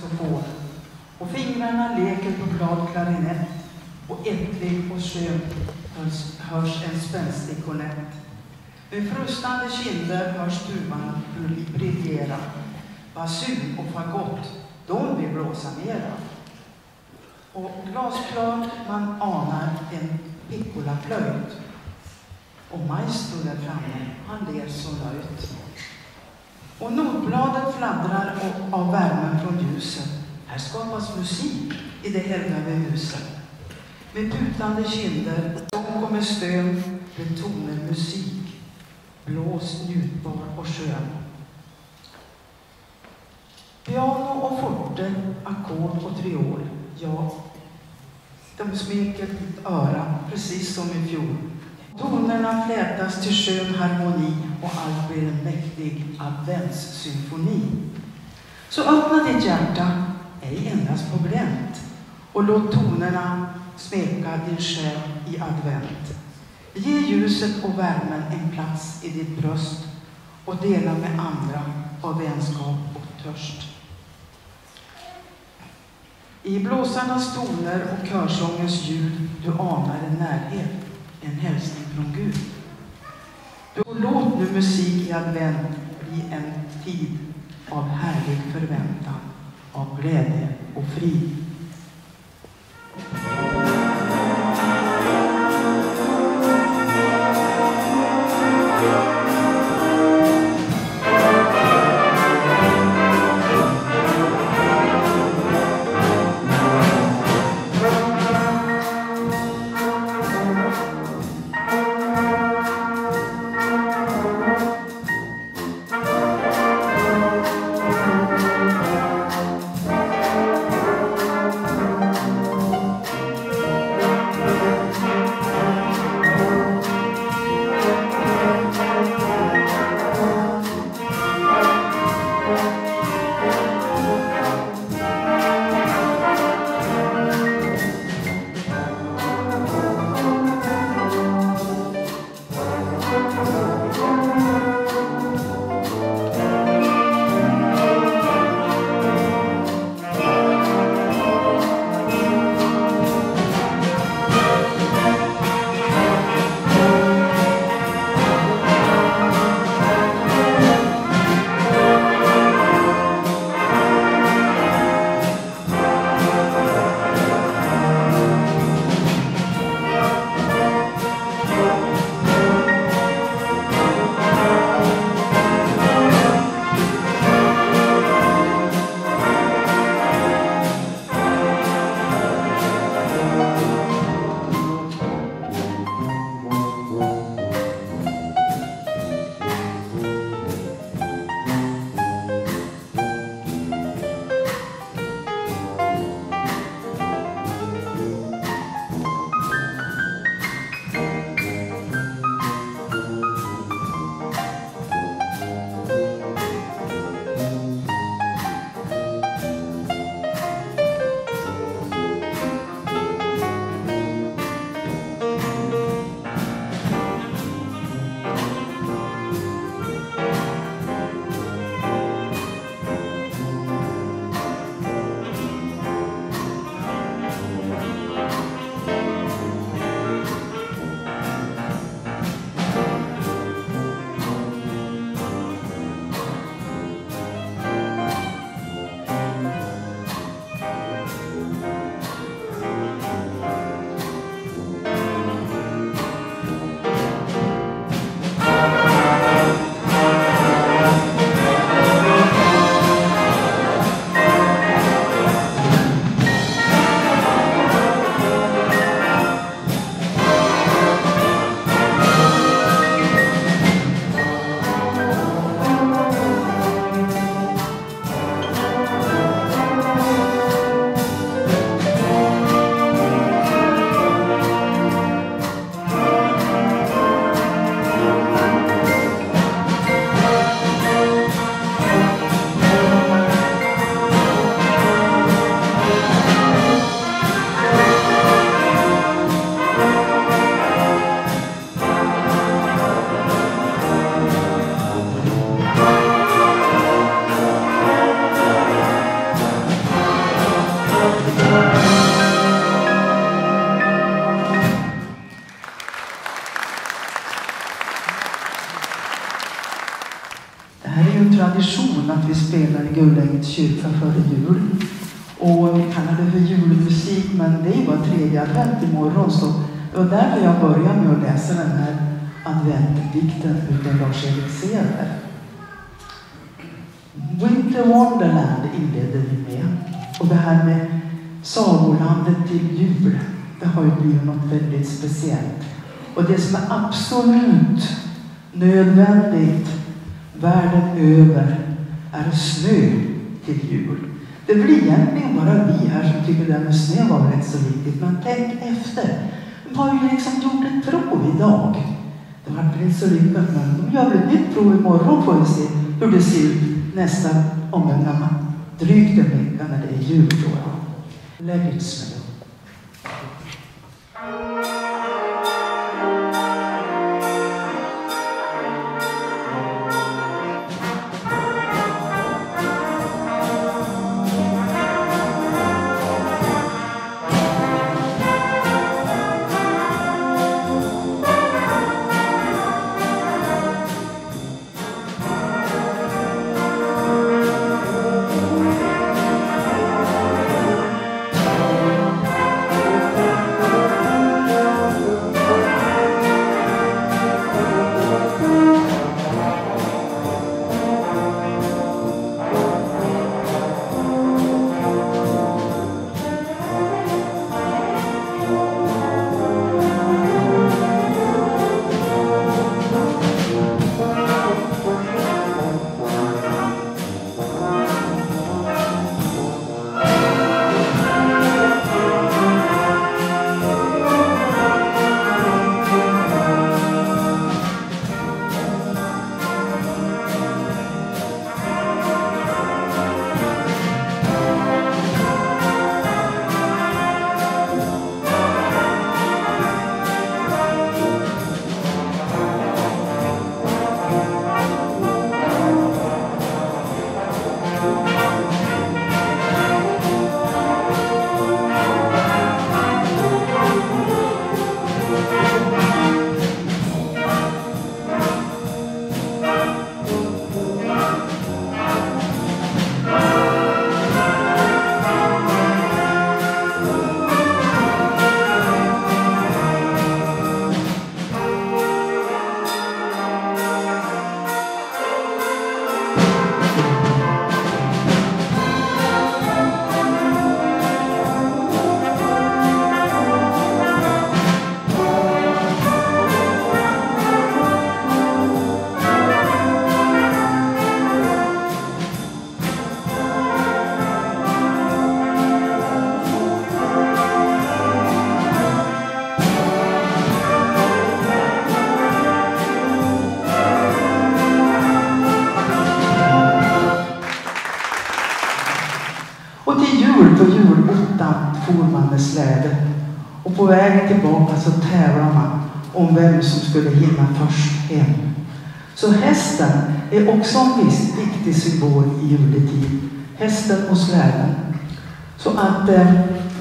saxofon och fingrarna leker på glad klarinett och äcklig och skön hörs, hörs en spänstig kornett. Med frustande kinder hörs duvan briljera. Basun och fagott, de vill blåsa mera. Och glasklart man anar en piccolaflöjt. Och maestro där framme, han ler så nöjt. Och notbladet fladdrar av värmen från ljuset. Här skapas musik i det helgade huset. Med putande kinder, sång och med stön, med toner musik. Blås njutbar och skön. Piano och forte, ackord och triol, ja, de smeker ditt öra precis som i fjol. Tonerna flätas till skön harmoni och allt blir en mäktig adventssymfoni. Så öppna ditt hjärta, ej endast på glänt, och låt tonerna smeka din själ i advent. Ge ljuset och värmen en plats i ditt bröst och dela med andra av vänskap och törst. I blåsarnas toner och körsångens ljud du anar en närhet, en hälsning från Gud. Då låt nu musik i advent bli en tid av härlig förväntan, av glädje och frid. Det här är ju en tradition, att vi spelar i Gullängens kyrka före jul. Och vi kallar det för julmusik, men det är bara tredje advent imorgon. Så det var därför jag började med att läsa den här adventdikten utav Lars-Erik Sever. Winter Wonderland inledde vi med. Och det här med sagolandet till jul, det har ju blivit något väldigt speciellt. Och det som är absolut nödvändigt världen över är snö till jul. Det blir egentligen bara vi här som tycker det där med snö var rätt så viktigt. Men tänk efter. De har ju liksom gjort ett prov idag. Det var inte så lyckat, men de gör väl ett nytt prov imorgon får vi se hur det ser ut nästa om en drygt en vecka när det är jul tror jag. Let it snow. Och på vägen tillbaka så tävlar man om vem som skulle hinna först hem. Så hästen är också en viss viktig symbol i juletid. Hästen och släden. Så att eh,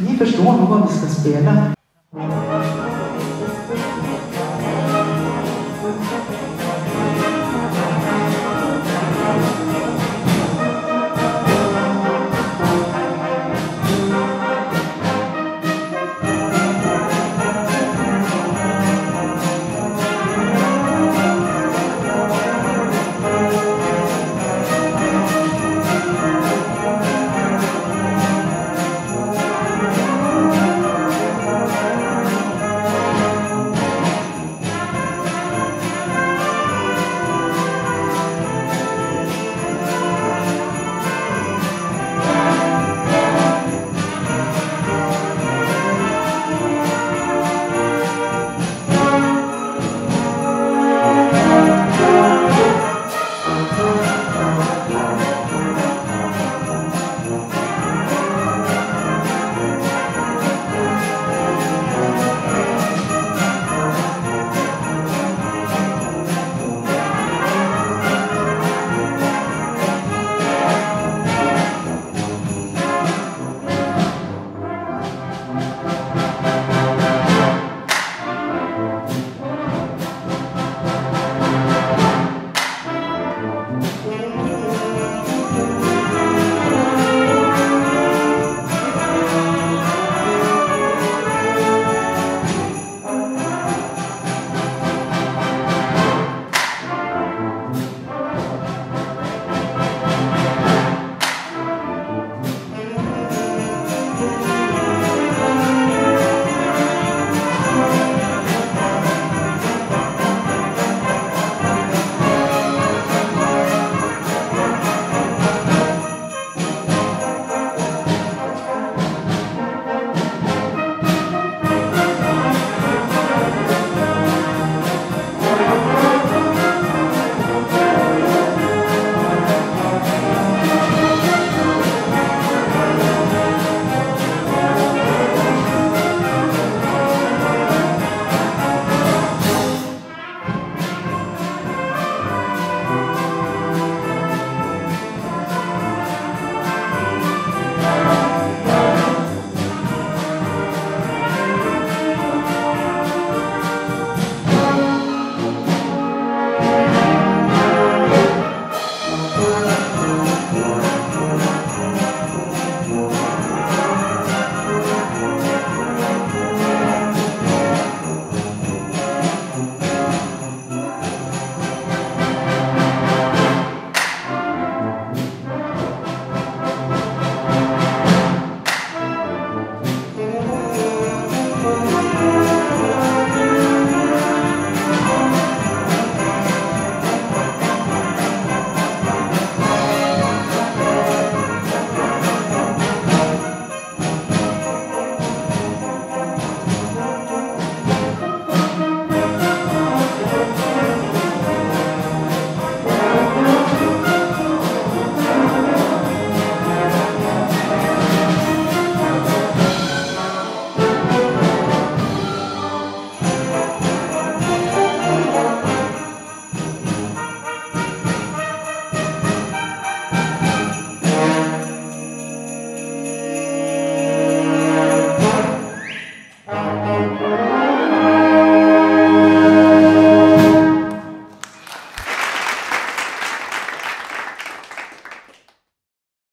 ni förstår nog vad vi ska spela.